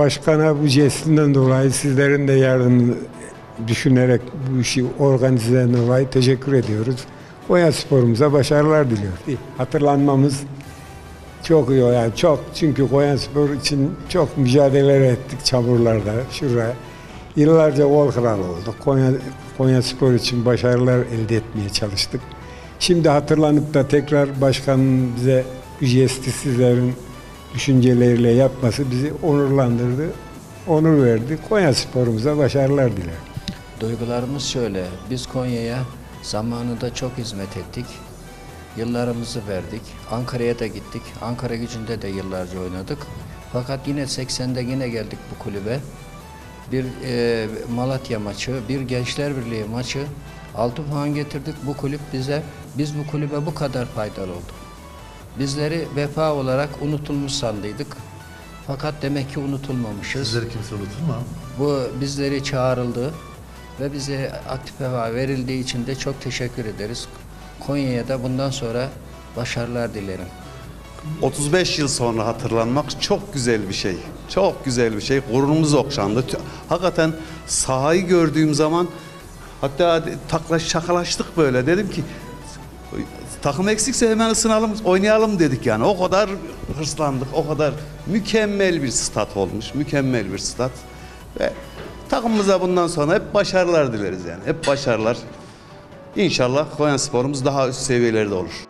başkana bu jestinden dolayı sizlerin de yardımını düşünerek bu işi organizeden dolayı teşekkür ediyoruz. Konya sporumuza başarılar diliyoruz. Hatırlanmamız çok iyi yani çok çünkü Konya Spor için çok mücadeleler ettik çamurlarda şuraya. Yıllarca gol kralı olduk. Konya, Konya Spor için başarılar elde etmeye çalıştık. Şimdi hatırlanıp da tekrar başkanın bize jesti sizlerin düşünceleriyle yapması bizi onurlandırdı. Onur verdi. Konya Spor'umuza başarılar dilerim. Duygularımız şöyle. Biz Konya'ya zamanında çok hizmet ettik. Yıllarımızı verdik. Ankara'ya da gittik. Ankara gücünde de yıllarca oynadık. Fakat yine 80'de yine geldik bu kulübe. Bir e, Malatya maçı, bir Gençler Birliği maçı. 6 puan getirdik bu kulüp bize. Biz bu kulübe bu kadar faydalı olduk. Bizleri vefa olarak unutulmuş sandıydık. Fakat demek ki unutulmamışız. Sizleri kimse unutulma. Bu bizleri çağrıldı ve bize aktif hava verildiği için de çok teşekkür ederiz. Konya'ya da bundan sonra başarılar dilerim. 35 yıl sonra hatırlanmak çok güzel bir şey. Çok güzel bir şey. Gururumuz okşandı. Hakikaten sahayı gördüğüm zaman hatta taklaş şakalaştık böyle. Dedim ki takım eksikse hemen ısınalım, oynayalım dedik yani. O kadar hırslandık. O kadar mükemmel bir stat olmuş. Mükemmel bir stat. Ve takımımıza bundan sonra hep başarılar dileriz yani. Hep başarılar. İnşallah Konya sporumuz daha üst seviyelerde olur.